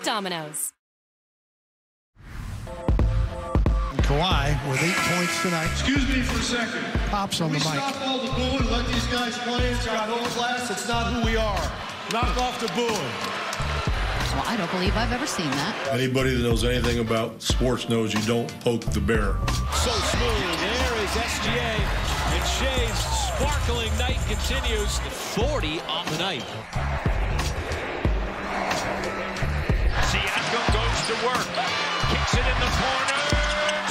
at Domino's. Kawhi with eight points tonight. Excuse me for a second. Pops on Can the we mic. stop all the booing, let these guys play. It's got no class. It's not who we are. Knock off the booing. Well, I don't believe I've ever seen that. Anybody that knows anything about sports knows you don't poke the bear. So smooth. There is SGA. And Shai's sparkling night continues. 40 on the night. Work. Kicks it in the corner.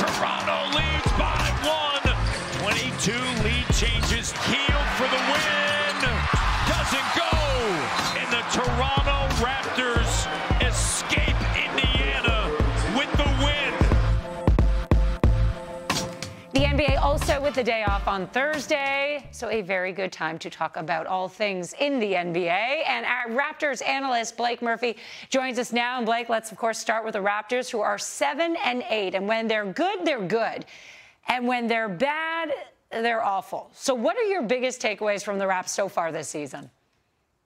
Toronto leads by one. 22 lead changes. Heel for the win. Doesn't go. And the Toronto Raptors also with the day off on Thursday, so a very good time to talk about all things in the NBA. And our Raptors analyst Blake Murphy joins us now. And Blake, let's of course start with the Raptors, who are seven and eight. And when they're good, they're good, and when they're bad, they're awful. So, what are your biggest takeaways from the Raps so far this season?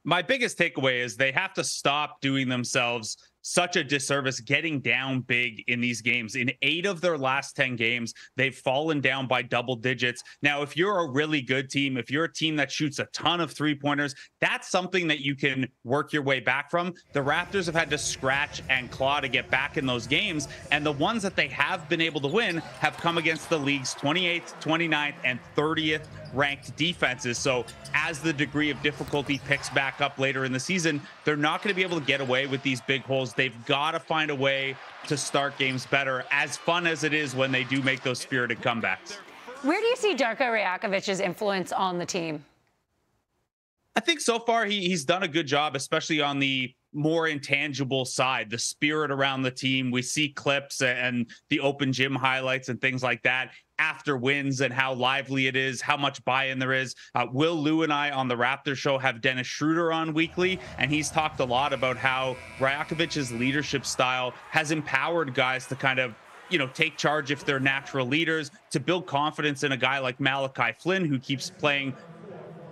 my biggest takeaway is they have to stop doing themselves such a disservice getting down big in these games. In eight of their last 10 games, they've fallen down by double digits. Now, if you're a really good team, if you're a team that shoots a ton of three pointers, that's something that you can work your way back from. The Raptors have had to scratch and claw to get back in those games. And the ones that they have been able to win have come against the league's 28th, 29th, and 30th ranked defenses. So as the degree of difficulty picks back up later in the season, they're not going to be able to get away with these big holes. They've got to find a way to start games better, as fun as it is when they do make those spirited comebacks. Where do you see Darko Rajakovic's influence on the team? I think so far he, he's done a good job, especially on the more intangible side, the spirit around the team. We see clips and the open gym highlights and things like that after wins and how lively it is, how much buy-in there is. Uh, Will Lou and I on the Raptor show have Dennis Schroeder on weekly, and he's talked a lot about how Rajakovic's leadership style has empowered guys to kind of you know, take charge if they're natural leaders, to build confidence in a guy like Malachi Flynn, who keeps playing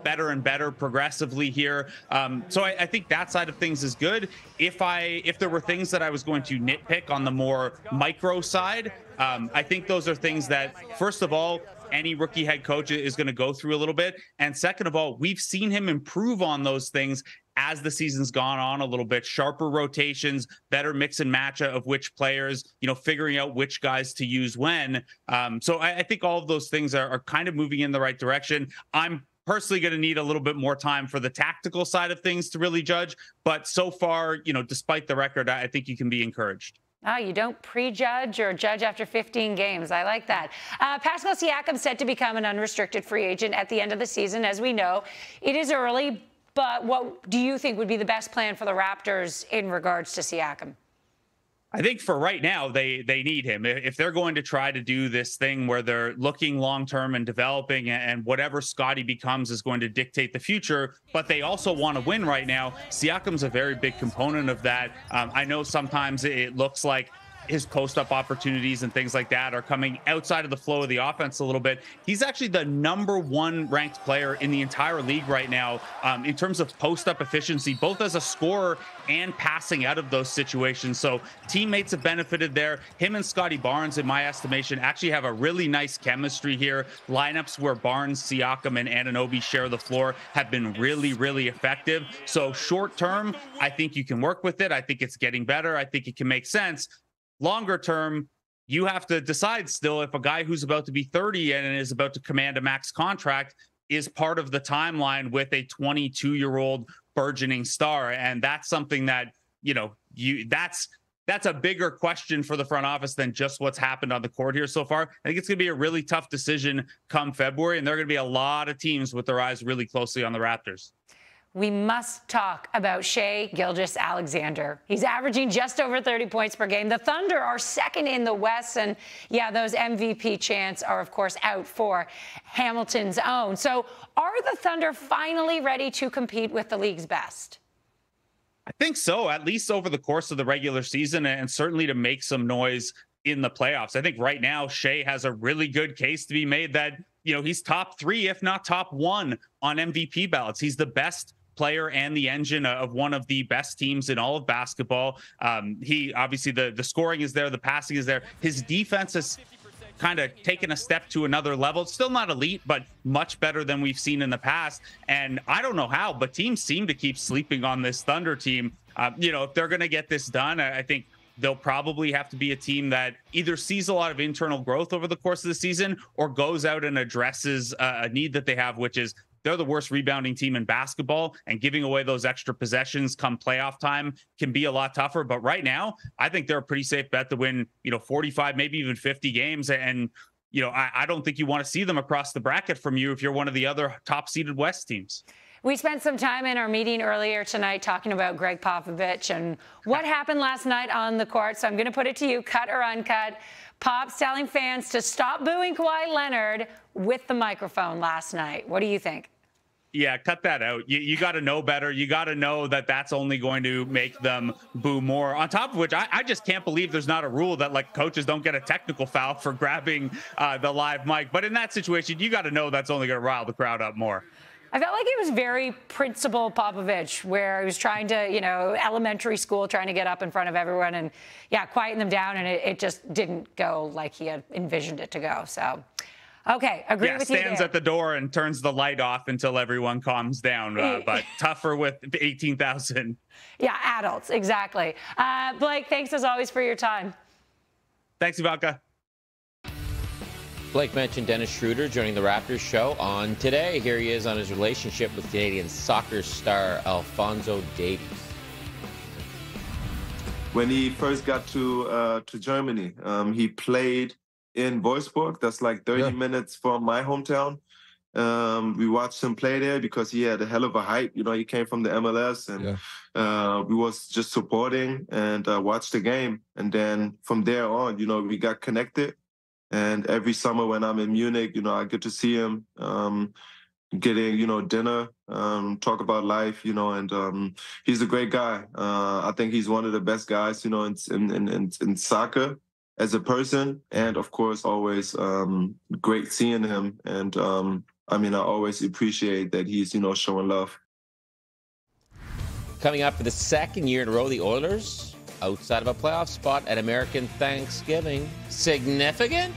better and better progressively here. Um, so I, I, think that side of things is good. If I if there were things that I was going to nitpick on the more micro side, um, I think those are things that first of all. Any rookie head coach is going to go through a little bit. And second of all, we've seen him improve on those things as the season's gone on a little bit sharper rotations better mix and match of which players you know figuring out which guys to use when um, so I, I, think all of those things are, are kind of moving in the right direction i'm personally going to need a little bit more time for the tactical side of things to really judge. But so far, you know, despite the record, I think you can be encouraged. Oh, you don't prejudge or judge after 15 games. I like that. Uh, Pascal Siakam set to become an unrestricted free agent at the end of the season. As we know, it is early, but what do you think would be the best plan for the Raptors in regards to Siakam? I think for right now they they need him. If they're going to try to do this thing where they're looking long term and developing, and whatever Scotty becomes is going to dictate the future, but they also want to win right now. Siakam's a very big component of that. Um, I know sometimes it looks like his post up opportunities and things like that are coming outside of the flow of the offense a little bit. He's actually the number one ranked player in the entire league right now um, in terms of post up efficiency, both as a scorer and passing out of those situations. So teammates have benefited there. Him and Scotty Barnes, in my estimation, actually have a really nice chemistry here. Lineups where Barnes, Siakam, and Anunoby share the floor have been really, really effective. So short term, I think you can work with it. I think it's getting better. I think it can make sense longer term, you have to decide still if a guy who's about to be 30 and is about to command a max contract is part of the timeline with a 22 year old burgeoning star. And that's something that, you know, you that's that's a bigger question for the front office than just what's happened on the court here so far. I think it's going to be a really tough decision come February, and there are going to be a lot of teams with their eyes really closely on the Raptors we must talk about Shai Gilgeous-Alexander. He's averaging just over 30 points per game. The Thunder are second in the West, and yeah, those MVP chants are, of course, out for Hamilton's own. So, are the Thunder finally ready to compete with the league's best? I think so, at least over the course of the regular season, and certainly to make some noise in the playoffs. I think right now, Shai has a really good case to be made that, you know, he's top three, if not top one on MVP ballots. He's the best player and the engine of one of the best teams in all of basketball. Um, he obviously the the scoring is there, the passing is there. His defense is kind of taken a step to another level. It's still not elite, but much better than we've seen in the past. And I don't know how, but teams seem to keep sleeping on this Thunder team. Uh, you know, if they're going to get this done, I think they'll probably have to be a team that either sees a lot of internal growth over the course of the season or goes out and addresses a need that they have, which is they're the worst rebounding team in basketball, and giving away those extra possessions come playoff time can be a lot tougher. But right now, I think they're a pretty safe bet to win, you know, 45, maybe even 50 games. And, you know, I, I don't think you want to see them across the bracket from you if you're one of the other top seeded West teams. We spent some time in our meeting earlier tonight talking about Gregg Popovich and what happened last night on the court. So I'm going to put it to you, cut or uncut. Pop's telling fans to stop booing Kawhi Leonard with the microphone last night. What do you think? Yeah, cut that out. You, you got to know better. You got to know that that's only going to make them boo more. On top of which, I, I just can't believe there's not a rule that like coaches don't get a technical foul for grabbing uh, the live mic. But in that situation, you got to know that's only going to rile the crowd up more. I felt like it was very principal Popovich, where he was trying to, you know, elementary school, trying to get up in front of everyone and, yeah, quieten them down, and it, it just didn't go like he had envisioned it to go. So, okay, agree yeah, with you. Stands at the door and turns the light off until everyone calms down, uh, but tougher with 18,000. Yeah, adults, exactly. Uh, Blake, thanks as always for your time. Thanks, Ivanka. Blake mentioned Dennis Schroeder joining the Raptors show on today. Here he is on his relationship with Canadian soccer star Alphonso Davies. When he first got to uh, to Germany, um, he played in Wolfsburg. That's like 30 yeah. minutes from my hometown. Um, we watched him play there because he had a hell of a hype. You know, he came from the MLS, and yeah. uh, we was just supporting and uh, watched the game. And then from there on, you know, we got connected and every summer when I'm in Munich, you know, I get to see him, um, getting, you know, dinner, um, talk about life, you know, and um, he's a great guy. Uh, I think he's one of the best guys, you know, in in in, in soccer as a person, and of course, always um, great seeing him. And um, I mean, I always appreciate that he's, you know, showing love. Coming up for the second year in a row, the Oilers outside of a playoff spot at American Thanksgiving. Significant?